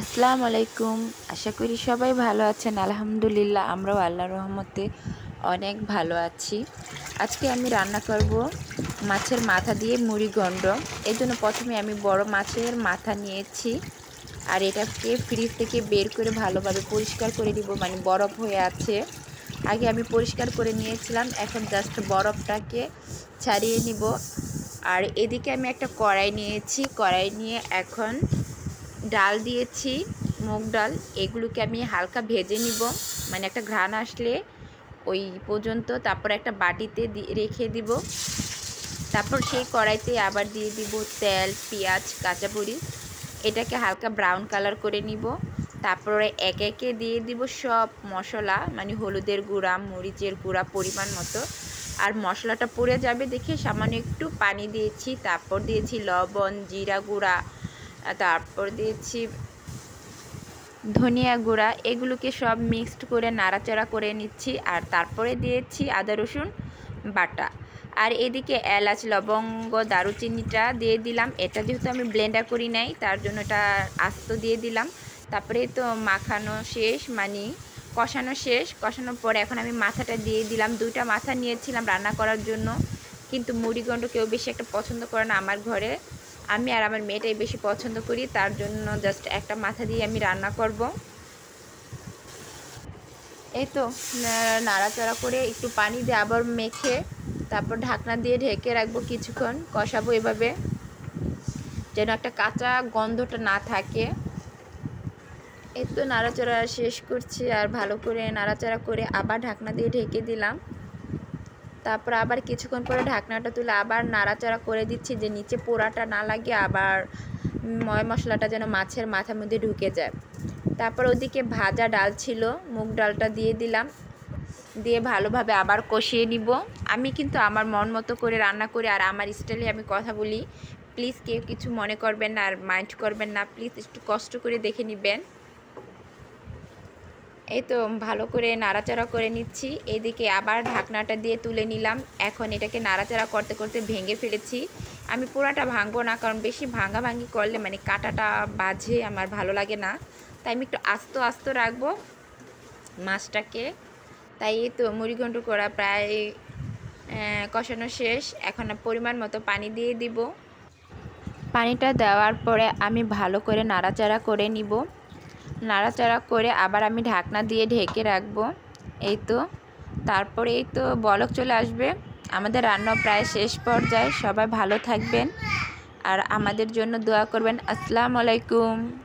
আসসালামু আলাইকুম আশা করি সবাই ভালো আছেন। আলহামদুলিল্লাহ, আমরাও আল্লাহ রহমতে অনেক ভালো আছি। আজকে আমি রান্না করব মাছের মাথা দিয়ে মুড়ি গন্ড এই জন্য প্রথমে আমি বড় মাছের মাথা নিয়েছি আর এটাকে ফ্রিজ থেকে বের করে ভালোভাবে পরিষ্কার করে দিব মানে বরফ হয়ে আছে। আগে আমি পরিষ্কার করে নিয়েছিলাম, এখন জাস্ট বরফটাকে ছাড়িয়ে নিব। আর এদিকে আমি একটা কড়াই নিয়েছি। কড়াই নিয়ে এখন ডাল দিয়েছি, মুগ ডাল। এগুলোকে আমি হালকা ভেজে নিব। মানে একটা ঘ্রাণ আসলে ওই পর্যন্ত। তারপর একটা বাটিতে রেখে দিব। তারপর সেই কড়াইতে আবার দিয়ে দিব তেল, পেঁয়াজ, কাঁচামরিচ। এটাকে হালকা ব্রাউন কালার করে নিব। তারপরে এক একে দিয়ে দিব সব মশলা মানে হলুদের গুঁড়া, মরিচের গুঁড়া পরিমাণ মতো। আর মশলাটা পড়ে যাবে দেখে সামান্য একটু পানি দিয়েছি। তারপর দিয়েছি লবণ, জিরা গুঁড়া তারপর দিয়েছি ধনিয়া গুঁড়া। এগুলোকে সব মিক্সড করে নাড়াচাড়া করে নিচ্ছি। আর তারপরে দিয়েছি আদা, রসুন বাটা। আর এদিকে এলাচ, লবঙ্গ, দারুচিনিটা দিয়ে দিলাম। এটা যেহেতু আমি ব্লেন্ডার করি নাই, তার জন্য এটা আস্ত দিয়ে দিলাম। তারপরে তো মাখানো শেষ মানে কষানো শেষ। কষানোর পরে এখন আমি মাথাটা দিয়ে দিলাম। দুইটা মাথা নিয়েছিলাম রান্না করার জন্য। কিন্তু মুড়িগণ্ড কেউ বেশি একটা পছন্দ করে না আমার ঘরে। আমি আর আমার মেয়েটাই বেশি পছন্দ করি, তার জন্য জাস্ট একটা মাথা দিয়ে আমি রান্না করব। এই তো নাড়াচাড়া করে একটু পানি দিয়ে আবার মেখে তারপর ঢাকনা দিয়ে ঢেকে রাখব কিছুক্ষণ, কষাবো এভাবে, যেন একটা কাঁচা গন্ধটা না থাকে। এই তো, নাড়াচাড়া শেষ করছি, আর ভালো করে নাড়াচাড়া করে আবার ঢাকনা দিয়ে ঢেকে দিলাম। তারপর আবার কিছুক্ষণ পরে ঢাকনাটা তুলে আবার নাড়াচাড়া করে দিচ্ছি যে নিচে পোড়াটা না লাগে, আবার ময় মশলাটা যেন মাছের মাথার মধ্যে ঢুকে যায়। তারপর ওদিকে ভাজা ডাল ছিল, মুগ ডালটা দিয়ে দিলাম। দিয়ে ভালোভাবে আবার কষিয়ে নিব। আমি কিন্তু আমার মন মতো করে রান্না করি আর আমার স্টাইলে আমি কথা বলি। প্লিজ কেউ কিছু মনে করবেন না আর মাইন্ড করবেন না। প্লিজ একটু কষ্ট করে দেখে নেবেন। এই তো ভালো করে নাড়াচাড়া করে নিচ্ছি। এদিকে আবার ঢাকনাটা দিয়ে তুলে নিলাম। এখন এটাকে নাড়াচাড়া করতে করতে ভেঙে ফেলেছি। আমি পুরাটা ভাঙবো না, কারণ বেশি ভাঙা ভাঙি করলে মানে কাটাটা বাজে, আমার ভালো লাগে না। তাই আমি একটু আস্ত আস্ত রাখব মাছটাকে। তাই এই তো মুড়িঘণ্ট করা প্রায় কষানো শেষ। এখন পরিমাণ মতো পানি দিয়ে দিব। পানিটা দেওয়ার পরে আমি ভালো করে নাড়াচাড়া করে নিব। নাড়াচাড়া করে আবার আমি ঢাকনা দিয়ে ঢেকে রাখব। এই তো। তারপরে এই তো বলক চলে আসবে। আমাদের রান্না প্রায় শেষ পর্যায়ে। সবাই ভালো থাকবেন। আর আমাদের জন্য দোয়া করবেন। আসসালামু আলাইকুম।